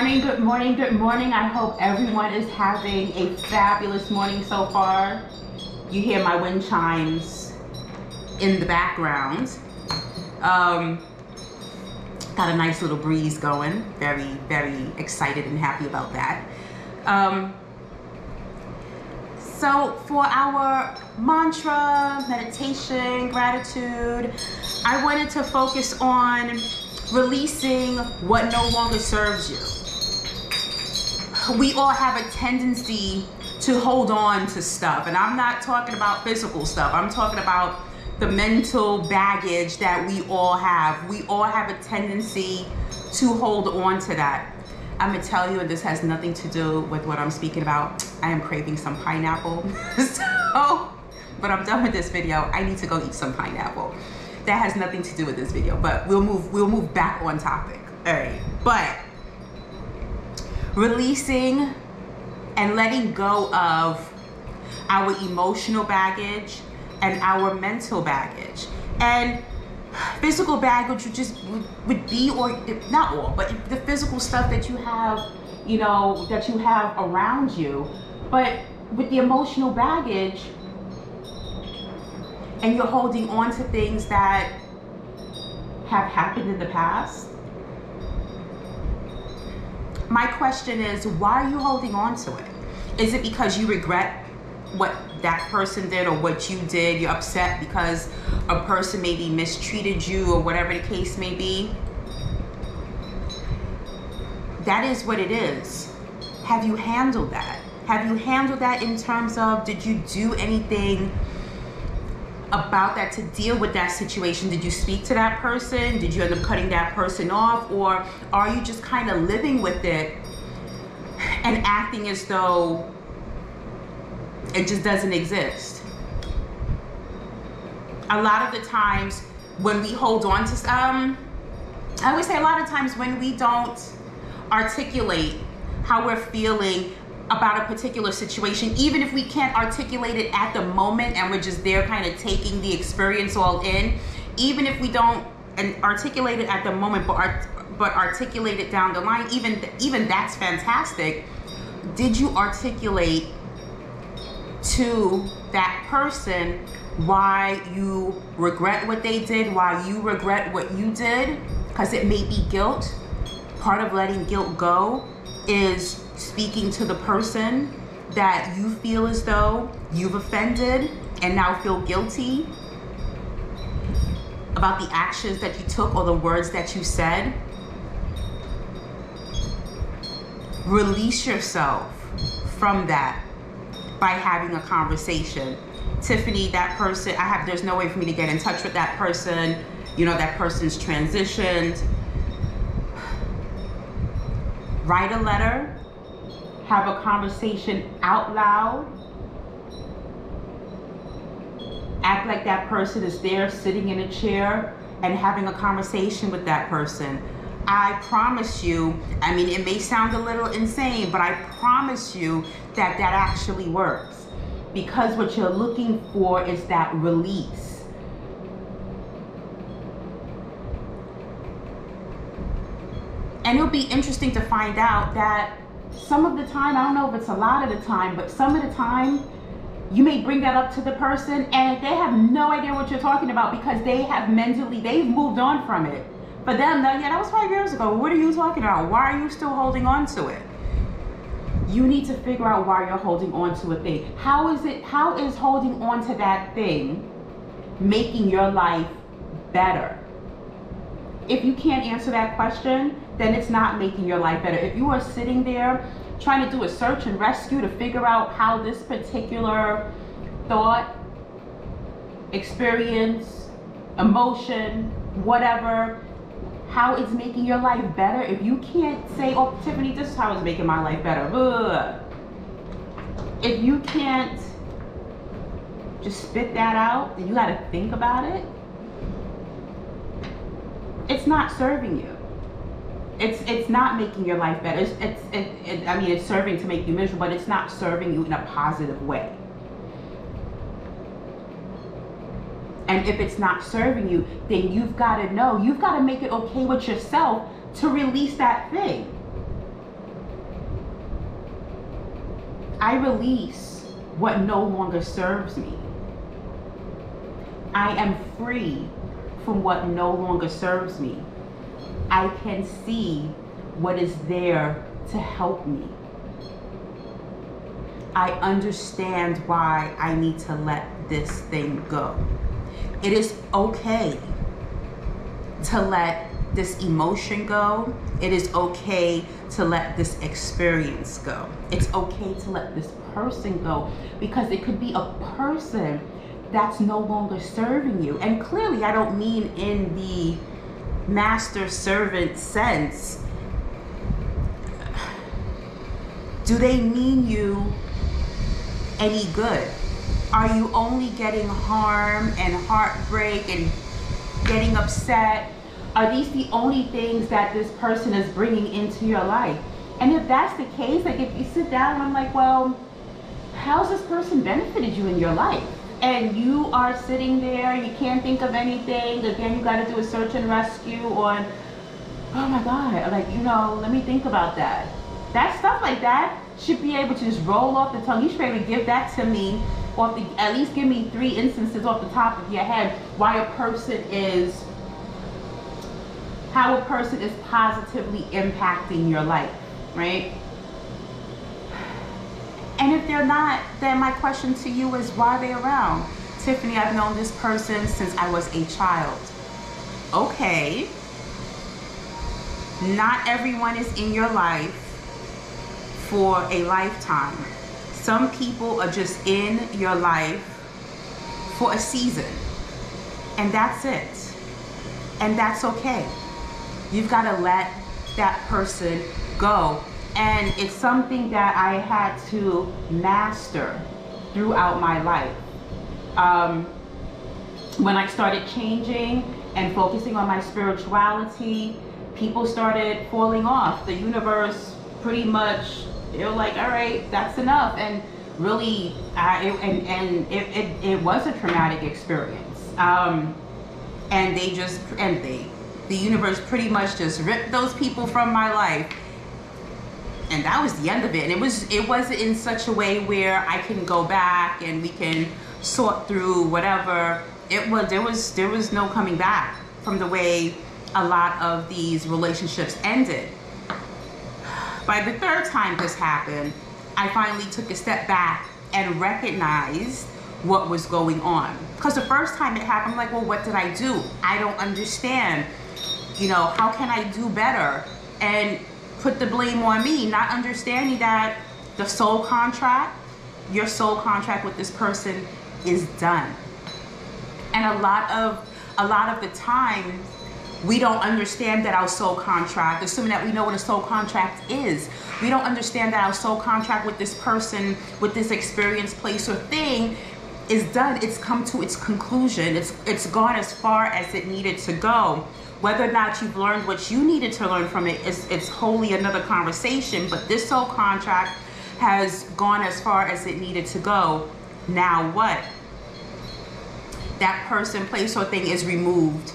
morning, good morning, good morning. I hope everyone is having a fabulous morning so far. You hear my wind chimes in the background. Um, got a nice little breeze going. Very, very excited and happy about that. Um, so for our mantra, meditation, gratitude, I wanted to focus on releasing what no longer serves you. We all have a tendency to hold on to stuff, and I'm not talking about physical stuff, I'm talking about the mental baggage that we all have. We all have a tendency to hold on to that. I'm gonna tell you, and this has nothing to do with what I'm speaking about. I am craving some pineapple. so, but I'm done with this video. I need to go eat some pineapple that has nothing to do with this video, but we'll move we'll move back on topic. All right. But releasing and letting go of our emotional baggage and our mental baggage. And physical baggage would just would, would be or not all, but the physical stuff that you have, you know, that you have around you. But with the emotional baggage, and you're holding on to things that have happened in the past, my question is why are you holding on to it? Is it because you regret what that person did or what you did? You're upset because a person maybe mistreated you or whatever the case may be? That is what it is. Have you handled that? Have you handled that in terms of did you do anything? About that to deal with that situation? Did you speak to that person? Did you end up cutting that person off? Or are you just kind of living with it and acting as though it just doesn't exist? A lot of the times when we hold on to, um, I always say a lot of times when we don't articulate how we're feeling about a particular situation, even if we can't articulate it at the moment and we're just there kind of taking the experience all in, even if we don't and articulate it at the moment, but art, but articulate it down the line, even even that's fantastic. Did you articulate to that person why you regret what they did, why you regret what you did? Because it may be guilt. Part of letting guilt go is speaking to the person that you feel as though you've offended and now feel guilty about the actions that you took or the words that you said. Release yourself from that by having a conversation. Tiffany, that person, I have, there's no way for me to get in touch with that person. You know, that person's transitioned. Write a letter have a conversation out loud. Act like that person is there sitting in a chair and having a conversation with that person. I promise you, I mean, it may sound a little insane, but I promise you that that actually works. Because what you're looking for is that release. And it'll be interesting to find out that some of the time, I don't know if it's a lot of the time, but some of the time, you may bring that up to the person and they have no idea what you're talking about because they have mentally, they've moved on from it. For them, yeah, that was five years ago. What are you talking about? Why are you still holding on to it? You need to figure out why you're holding on to a thing. How is it, how is holding on to that thing making your life better? If you can't answer that question, then it's not making your life better. If you are sitting there trying to do a search and rescue to figure out how this particular thought, experience, emotion, whatever, how it's making your life better, if you can't say, oh, Tiffany, this is how it's making my life better, Ugh. if you can't just spit that out, then you got to think about it. It's not serving you it's it's not making your life better. It's, it's it, it, I mean, it's serving to make you miserable, but it's not serving you in a positive way. And if it's not serving you, then you've got to know, you've got to make it okay with yourself to release that thing. I release what no longer serves me. I am free from what no longer serves me. I can see what is there to help me. I understand why I need to let this thing go. It is okay to let this emotion go. It is okay to let this experience go. It's okay to let this person go because it could be a person that's no longer serving you. And clearly, I don't mean in the master servant sense. Do they mean you any good? Are you only getting harm and heartbreak and getting upset? Are these the only things that this person is bringing into your life? And if that's the case, like if you sit down and I'm like, well, how's this person benefited you in your life? And you are sitting there, you can't think of anything. Again, you got to do a search and rescue on, oh my God, like, you know, let me think about that. That stuff like that should be able to just roll off the tongue. You should be able to give that to me, or the, at least give me three instances off the top of your head why a person is, how a person is positively impacting your life, right? And if they're not, then my question to you is why are they around? Tiffany, I've known this person since I was a child. Okay. Not everyone is in your life for a lifetime. Some people are just in your life for a season. And that's it. And that's okay. You've got to let that person go and it's something that I had to master throughout my life. Um, when I started changing and focusing on my spirituality, people started falling off. The universe pretty much, they were like, all right, that's enough. And really, I, it, and, and it, it, it, was a traumatic experience. Um, and they just, and they, the universe pretty much just ripped those people from my life and that was the end of it. And it was it was in such a way where i can go back and we can sort through whatever. It was there was there was no coming back from the way a lot of these relationships ended. By the third time this happened i finally took a step back and recognized what was going on. Because the first time it happened i'm like well what did i do? I don't understand. You know how can i do better? And put the blame on me, not understanding that the soul contract, your soul contract with this person is done. And a lot of a lot of the time we don't understand that our soul contract, assuming that we know what a soul contract is. We don't understand that our soul contract with this person, with this experience, place, or thing is done. It's come to its conclusion. It's it's gone as far as it needed to go. Whether or not you've learned what you needed to learn from it is it's wholly another conversation. But this soul contract has gone as far as it needed to go. Now what? That person, place, or thing is removed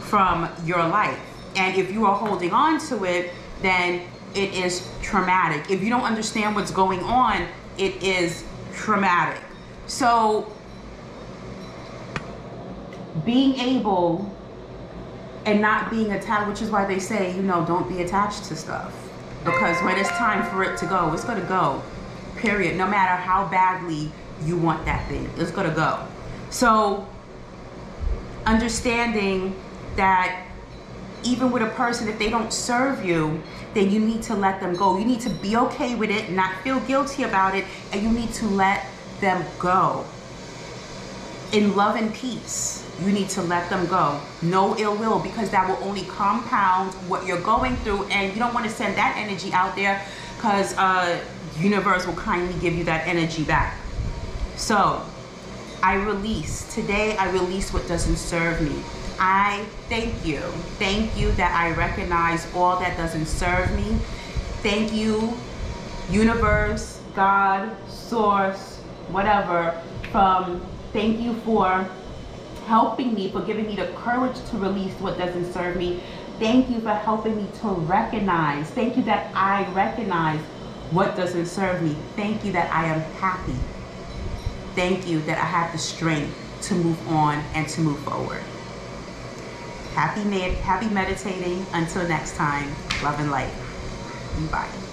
from your life. And if you are holding on to it, then it is traumatic. If you don't understand what's going on, it is traumatic. So, being able and not being attached, which is why they say, you know, don't be attached to stuff. Because when it's time for it to go, it's going to go. Period. No matter how badly you want that thing, it's going to go. So, understanding that even with a person, if they don't serve you, then you need to let them go. You need to be okay with it, not feel guilty about it, and you need to let them go in love and peace you need to let them go. No ill will because that will only compound what you're going through and you don't want to send that energy out there because uh, universe will kindly give you that energy back. So I release. Today I release what doesn't serve me. I thank you. Thank you that I recognize all that doesn't serve me. Thank you, universe, God, source, whatever, from thank you for helping me, for giving me the courage to release what doesn't serve me. Thank you for helping me to recognize. Thank you that I recognize What doesn't serve me? Thank you that I am happy. Thank you that I have the strength to move on and to move forward. Happy, med- happy meditating. Until next time, love and light. Bye.